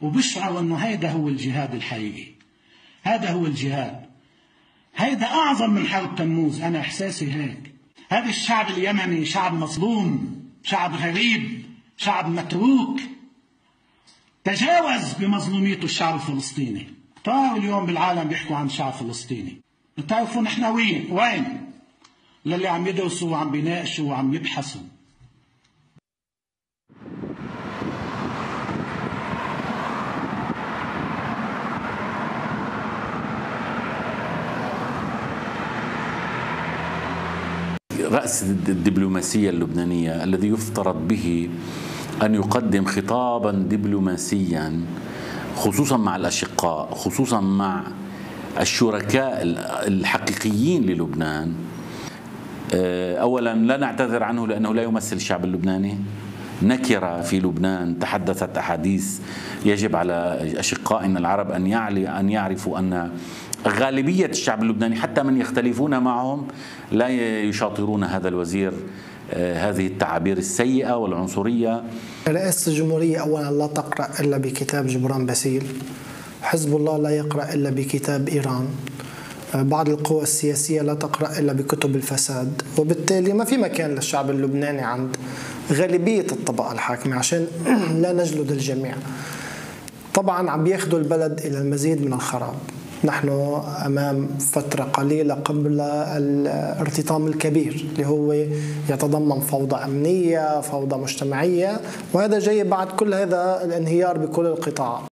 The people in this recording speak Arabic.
وبشعروا انه هيدا هو الجهاد الحقيقي. هذا هو الجهاد. هيدا أعظم من حرب تموز أنا إحساسي هيك. هذا الشعب اليمني شعب مظلوم شعب غريب شعب متروك. تجاوز بمظلوميته الشعب الفلسطيني. صاروا اليوم بالعالم بيحكوا عن شعب فلسطيني. بتعرفوا نحن وين؟ وين؟ للي عم يدرسوا وعم بيناقشوا وعم يبحثوا. رأس الدبلوماسية اللبنانية الذي يفترض به أن يقدم خطابا دبلوماسيا خصوصا مع الأشقاء خصوصا مع الشركاء الحقيقيين للبنان. آه، اولا لا نعتذر عنه لأنه لا يمثل الشعب اللبناني. نكرة في لبنان تحدثت أحاديث يجب على اشقائنا العرب أن يعلي أن يعرفوا أن غالبية الشعب اللبناني حتى من يختلفون معهم لا يشاطرون هذا الوزير آه، هذه التعابير السيئة والعنصرية. رئاسه الجمهورية اولا لا تقرأ إلا بكتاب جبران باسيل. حزب الله لا يقرأ إلا بكتاب إيران. بعض القوى السياسية لا تقرأ إلا بكتب الفساد وبالتالي ما في مكان للشعب اللبناني عند غالبية الطبقة الحاكمة عشان لا نجلد الجميع طبعا عم بياخذوا البلد إلى المزيد من الخراب نحن أمام فترة قليلة قبل الارتطام الكبير اللي هو يتضمن فوضى أمنية، فوضى مجتمعية، وهذا جاي بعد كل هذا الانهيار بكل القطاعات.